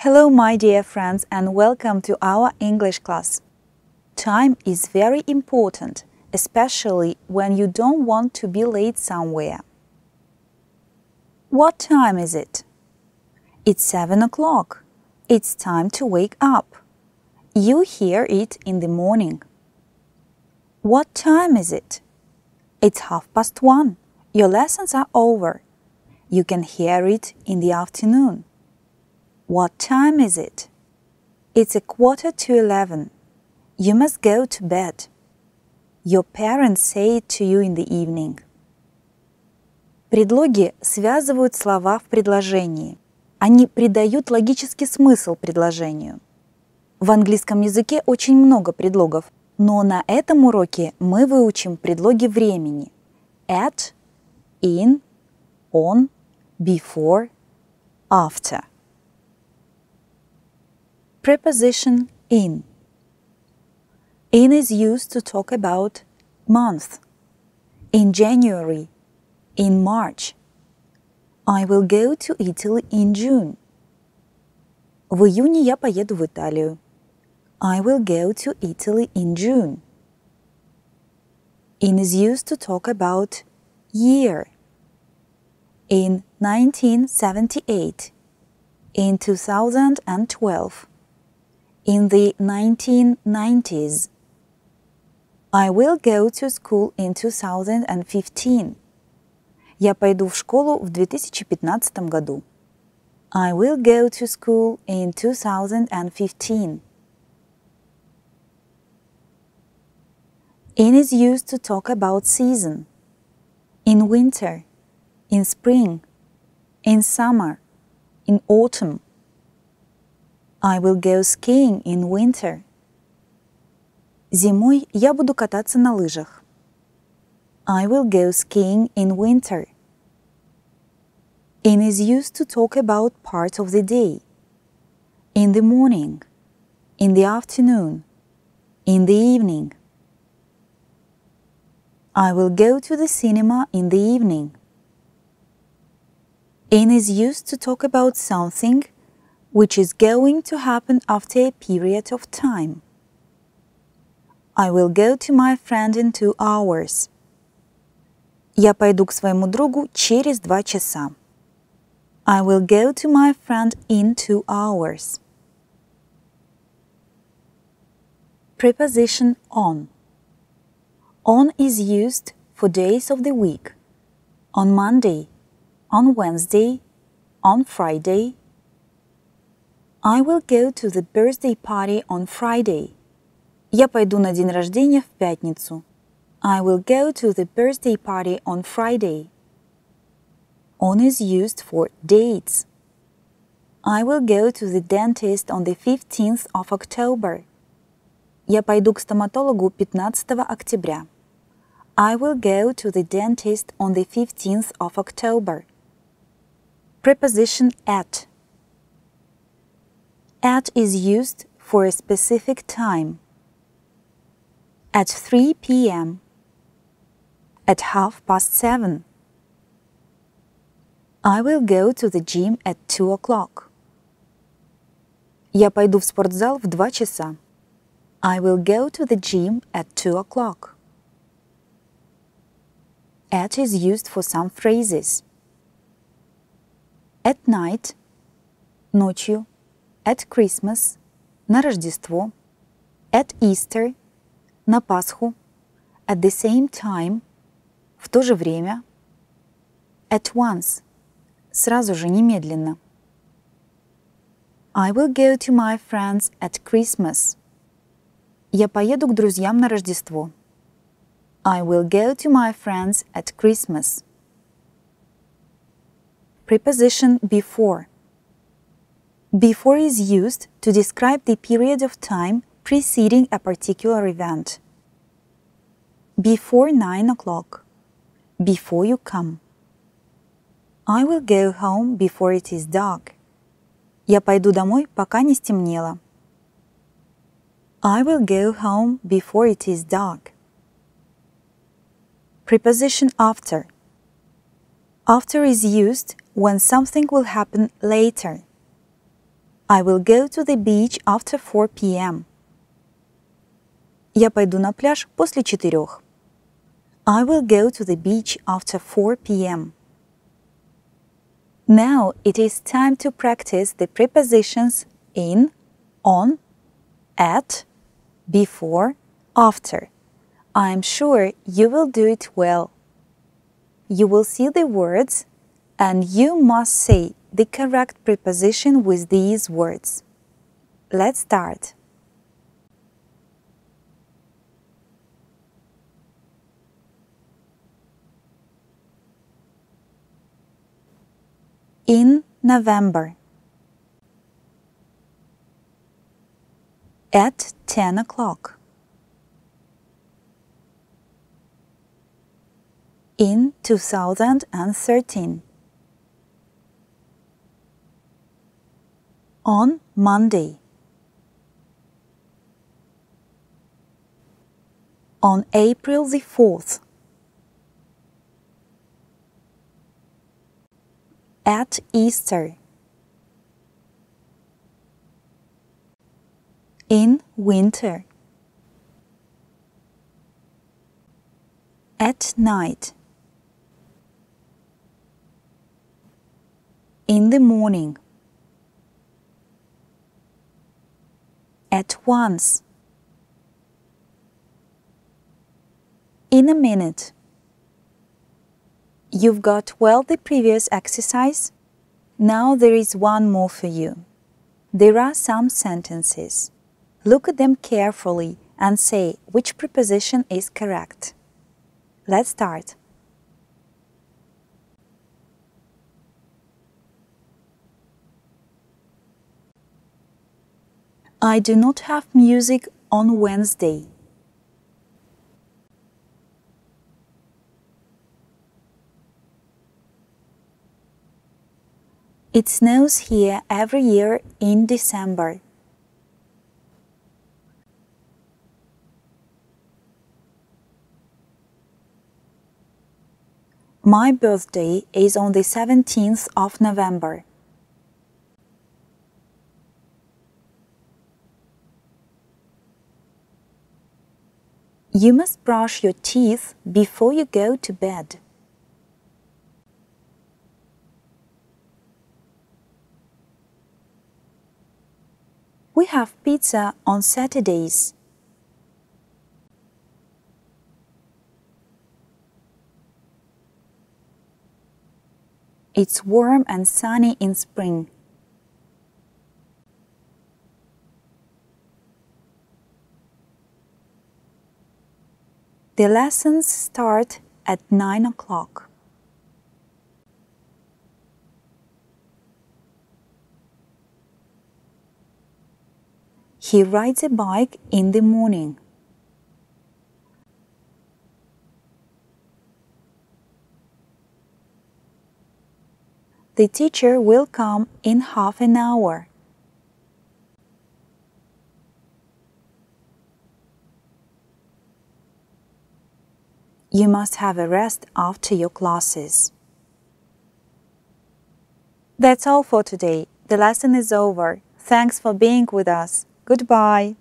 Hello, my dear friends, and welcome to our English class. Time is very important, especially when you don't want to be late somewhere. What time is it? It's seven o'clock. It's time to wake up. You hear it in the morning. What time is it? It's half past one. Your lessons are over. You can hear it in the afternoon. What time is it? It's a quarter to eleven. You must go to bed. Your parents say it to you in the evening. Предлоги связывают слова в предложении. Они придают логический смысл предложению. В английском языке очень много предлогов, но на этом уроке мы выучим предлоги времени. At, in, on, before, after. Preposition in. In is used to talk about month. In January, in March. I will go to Italy in June. В июне я поеду в Италию. I will go to Italy in June. In is used to talk about year. In 1978. In 2012 in the 1990s. I will go to school in 2015. Я пойду в школу в 2015 году. I will go to school in 2015. In is used to talk about season. In winter, in spring, in summer, in autumn. I will go skiing in winter. Зимой я буду кататься на лыжах. I will go skiing in winter. In is used to talk about part of the day. In the morning, in the afternoon, in the evening. I will go to the cinema in the evening. In is used to talk about something which is going to happen after a period of time. I will go to my friend in two hours. Я пойду к своему другу через два часа. I will go to my friend in two hours. Preposition on. On is used for days of the week. On Monday, on Wednesday, on Friday, I will go to the birthday party on Friday. Я пойду на день рождения в пятницу. I will go to the birthday party on Friday. On is used for dates. I will go to the dentist on the 15th of October. Я пойду к стоматологу 15 октября. I will go to the dentist on the 15th of October. Preposition at. At is used for a specific time. At 3 p.m. At half past 7. I will go to the gym at 2 o'clock. Я пойду в спортзал в 2 часа. I will go to the gym at 2 o'clock. At is used for some phrases. At night, ночью, at Christmas, на Рождество, at Easter, на Пасху, at the same time, в то же время, at once, сразу же, немедленно. I will go to my friends at Christmas. Я поеду к друзьям на Рождество. I will go to my friends at Christmas. Preposition before. Before is used to describe the period of time preceding a particular event. Before 9 o'clock. Before you come. I will go home before it is dark. Я пойду домой, пока не стемнело. I will go home before it is dark. Preposition after. After is used when something will happen later. I will go to the beach after 4 p.m. Я пойду на пляж после четырех. I will go to the beach after 4 p.m. Now it is time to practice the prepositions in, on, at, before, after. I am sure you will do it well. You will see the words and you must say the correct preposition with these words. Let's start. In November. At 10 o'clock. In 2013. On Monday. On April the 4th. At Easter. In winter. At night. In the morning. At once. In a minute. You've got well the previous exercise. Now there is one more for you. There are some sentences. Look at them carefully and say which preposition is correct. Let's start. I do not have music on Wednesday. It snows here every year in December. My birthday is on the 17th of November. You must brush your teeth before you go to bed. We have pizza on Saturdays. It's warm and sunny in spring. The lessons start at 9 o'clock. He rides a bike in the morning. The teacher will come in half an hour. You must have a rest after your classes. That's all for today. The lesson is over. Thanks for being with us. Goodbye.